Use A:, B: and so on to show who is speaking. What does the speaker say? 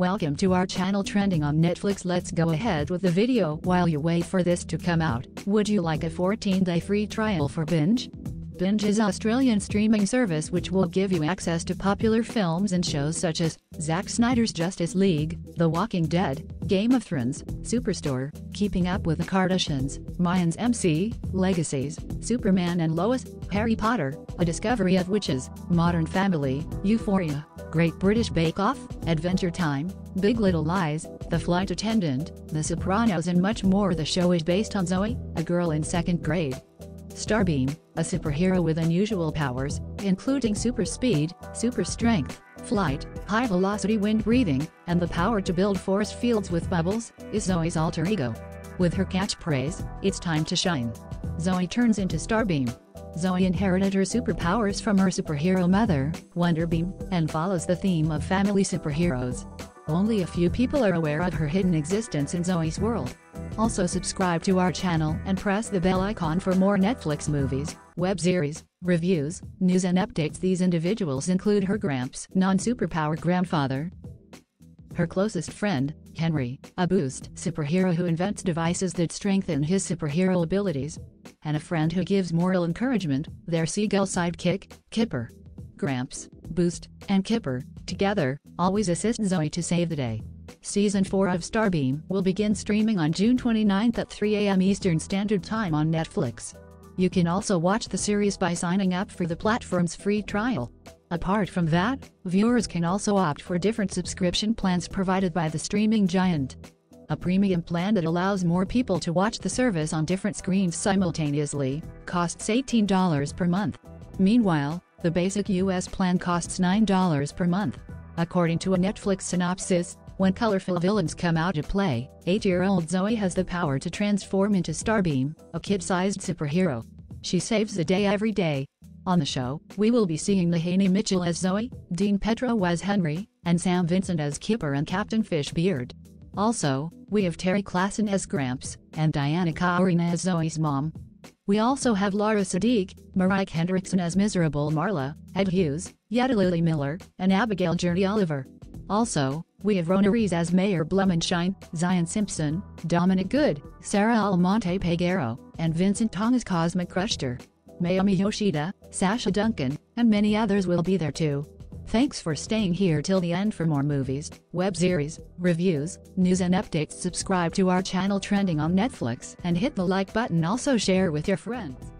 A: Welcome to our channel trending on Netflix. Let's go ahead with the video. While you wait for this to come out, would you like a 14-day free trial for Binge? Binge is Australian streaming service which will give you access to popular films and shows such as Zack Snyder's Justice League, The Walking Dead, Game of Thrones, Superstore, Keeping Up with the Kardashians, Mayans MC, Legacies, Superman and Lois, Harry Potter, A Discovery of Witches, Modern Family, Euphoria, Great British Bake Off, Adventure Time, Big Little Lies, The Flight Attendant, The Sopranos and much more. The show is based on Zoey, a girl in second grade. Starbeam, a superhero with unusual powers, including super speed, super strength, flight, high velocity wind breathing, and the power to build force fields with bubbles, is Zoey's alter ego. With her catchphrase, it's time to shine. Zoey turns into Starbeam. Zoey inherited her superpowers from her superhero mother, Wonderbeam, and follows the theme of family superheroes. Only a few people are aware of her hidden existence in Zoey's world. Also subscribe to our channel and press the bell icon for more Netflix movies, web series, reviews, news and updates These individuals include her Gramps, non-superpower grandfather, her closest friend, Henry, a boost superhero who invents devices that strengthen his superhero abilities, and a friend who gives moral encouragement, their seagull sidekick, Kipper. Gramps, Boost, and Kipper, together, always assist Zoey to save the day. Season 4 of Starbeam will begin streaming on June 29 at 3 a.m. Eastern Standard Time on Netflix. You can also watch the series by signing up for the platform's free trial. Apart from that, viewers can also opt for different subscription plans provided by the streaming giant. A premium plan that allows more people to watch the service on different screens simultaneously costs $18 per month. Meanwhile, the basic US plan costs $9 per month. According to a Netflix synopsis, when colorful villains come out to play, 8-year-old Zoey has the power to transform into Starbeam, a kid-sized superhero. She saves the day every day. On the show, we will be seeing Nahanni Mitchell as Zoey, Dean Petro as Henry, and Sam Vincent as Kipper and Captain Fishbeard. Also, we have Terry Klassen as Gramps, and Diana Kaarina as Zoey's mom. We also have Lara Sadiq, Mariah Hendrickson as Miserable Marla, Ed Hughes, Yetta Lily Miller, and Abigail Journey Oliver. Also, we have Rhona Rees as Mayor Blumenshine, Zion Simpson, Dominic Good, Sarah Almonte Peguero, and Vincent Tong as Cosmic Crusher. Mayumi Yoshida, Sasha Duncan, and many others will be there too. Thanks for staying here till the end for more movies, web series, reviews, news and updates subscribe to our channel trending on Netflix and hit the like button also share with your friends.